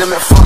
them at